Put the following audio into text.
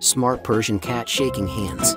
Smart Persian cat shaking hands.